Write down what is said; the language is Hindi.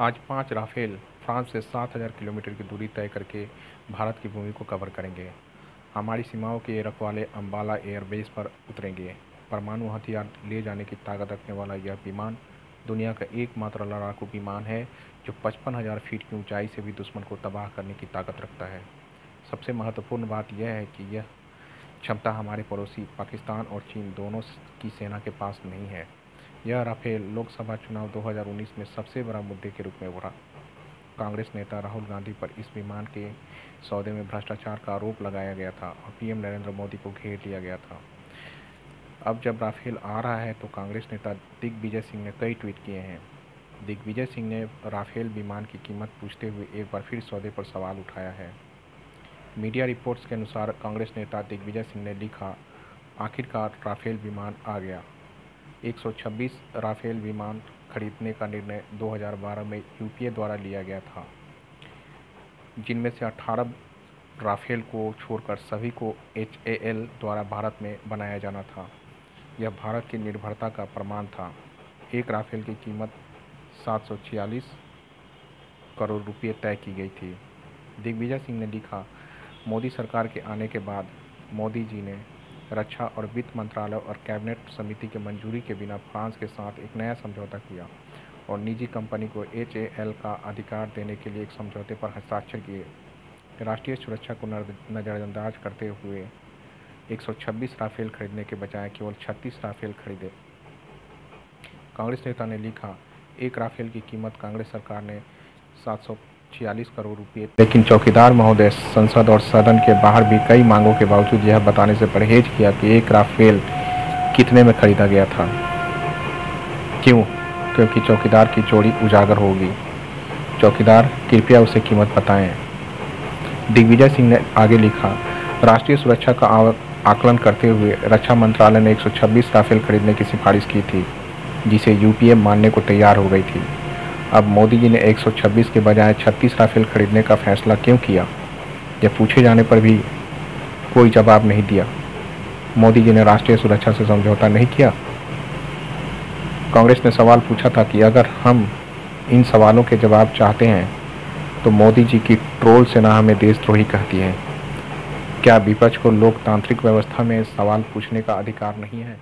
आज पाँच राफेल फ्रांस से सात हज़ार किलोमीटर की दूरी तय करके भारत की भूमि को कवर करेंगे। हमारी सीमाओं के रखवाले अम्बाला एयरबेस पर उतरेंगे। परमाणु हथियार ले जाने की ताकत रखने वाला यह विमान दुनिया का एकमात्र लड़ाकू विमान है, जो पचपन हज़ार फीट की ऊंचाई से भी दुश्मन को तबाह करने की ताकत रखता है। सबसे महत्वपूर्ण बात यह है कि यह क्षमता हमारे पड़ोसी पाकिस्तान और चीन दोनों की सेना के पास नहीं है। यह राफेल लोकसभा चुनाव 2019 में सबसे बड़ा मुद्दे के रूप में उभरा। कांग्रेस नेता राहुल गांधी पर इस विमान के सौदे में भ्रष्टाचार का आरोप लगाया गया था और पीएम नरेंद्र मोदी को घेर लिया गया था। अब जब राफेल आ रहा है तो कांग्रेस नेता दिग्विजय सिंह ने कई ट्वीट किए हैं। दिग्विजय सिंह ने राफेल विमान की कीमत पूछते हुए एक बार फिर सौदे पर सवाल उठाया है। मीडिया रिपोर्ट्स के अनुसार कांग्रेस नेता दिग्विजय सिंह ने लिखा, आखिरकार राफेल विमान आ गया। 126 राफेल विमान खरीदने का निर्णय 2012 में यूपीए द्वारा लिया गया था। जिनमें से 18 राफेल को छोड़कर सभी को एचएएल द्वारा भारत में बनाया जाना था। यह भारत की निर्भरता का प्रमाण था। एक राफेल की कीमत सात सौ छियालीस करोड़ रुपये तय की गई थी। दिग्विजय सिंह ने लिखा, मोदी सरकार के आने के बाद मोदी जी ने रक्षा और वित्त मंत्रालय और कैबिनेट समिति के मंजूरी के बिना फ्रांस के साथ एक नया समझौता किया और निजी कंपनी को एच का अधिकार देने के लिए एक समझौते पर हस्ताक्षर किए। राष्ट्रीय सुरक्षा को नज़रअंदाज करते हुए 126 राफेल खरीदने के बजाय केवल 36 राफेल खरीदे। कांग्रेस नेता ने लिखा, एक राफेल की कीमत कांग्रेस सरकार ने सात सौ छियालीस करोड़ रुपए। लेकिन चौकीदार महोदय, संसद और सदन के बाहर भी कई मांगों के बावजूद यह बताने से परहेज किया कि एक राफेल कितने में खरीदा गया था। क्यों? क्योंकि चौकीदार की चोरी उजागर होगी। चौकीदार, कृपया उसे कीमत बताएँ। दिग्विजय सिंह ने आगे लिखा, राष्ट्रीय सुरक्षा का आकलन करते हुए रक्षा मंत्रालय ने 126 राफेल खरीदने की सिफारिश की थी, जिसे यूपीए मानने को तैयार हो गई थी। अब मोदी जी ने 126 के बजाय 36 राफेल खरीदने का फैसला क्यों किया? जब पूछे जाने पर भी कोई जवाब नहीं दिया। मोदी जी ने राष्ट्रीय सुरक्षा से समझौता नहीं किया। कांग्रेस ने सवाल पूछा था कि अगर हम इन सवालों के जवाब चाहते हैं तो मोदी जी की ट्रोल सेना हमें देशद्रोही कहती है। क्या विपक्ष को लोकतांत्रिक व्यवस्था में सवाल पूछने का अधिकार नहीं है?